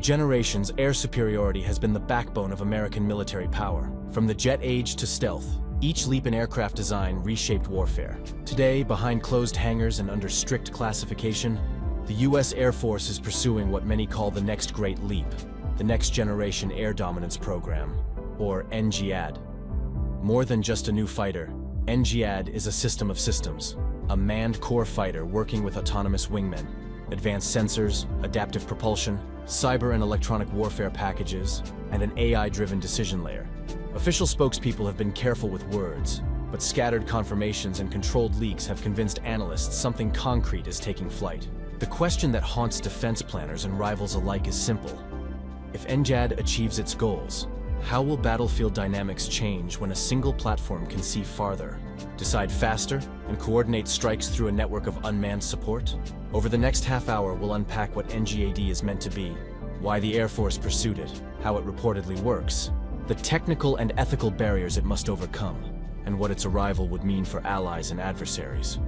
generations, air superiority has been the backbone of American military power. From the jet age to stealth, each leap in aircraft design reshaped warfare. Today, behind closed hangars and under strict classification, the U.S. Air Force is pursuing what many call the next great leap, the Next Generation Air Dominance Program, or NGAD. More than just a new fighter, NGAD is a system of systems, a manned core fighter working with autonomous wingmen, advanced sensors, adaptive propulsion, cyber and electronic warfare packages, and an AI-driven decision layer. Official spokespeople have been careful with words, but scattered confirmations and controlled leaks have convinced analysts something concrete is taking flight. The question that haunts defense planners and rivals alike is simple. If NGAD achieves its goals, how will battlefield dynamics change when a single platform can see farther, decide faster, and coordinate strikes through a network of unmanned support? Over the next half hour, we'll unpack what NGAD is meant to be, why the Air Force pursued it, how it reportedly works, the technical and ethical barriers it must overcome, and what its arrival would mean for allies and adversaries.